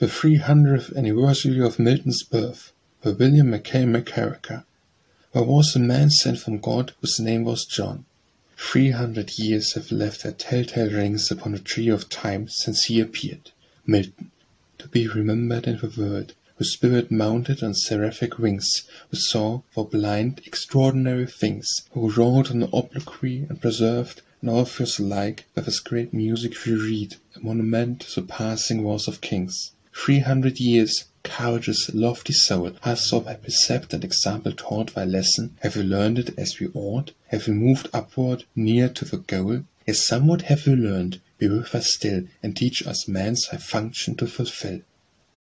the 300th anniversary of Milton's birth, by William Mackay MacKeracher. There was a man sent from God whose name was John. Three hundred years have left their telltale rings upon the tree of time since he appeared, Milton, to be remembered in the world, whose spirit mounted on seraphic wings, who saw, for blind, extraordinary things, who wrote on obloquy and preserved, an Orpheus alike with his great music we read, a monument surpassing was of kings. Three hundred years, courageous, lofty soul, hast thou by precept and example taught thy lesson? Have we learned it as we ought? Have we moved upward, near to the goal? Yes, somewhat have we learned. Be with us still, and teach us man's high function to fulfill.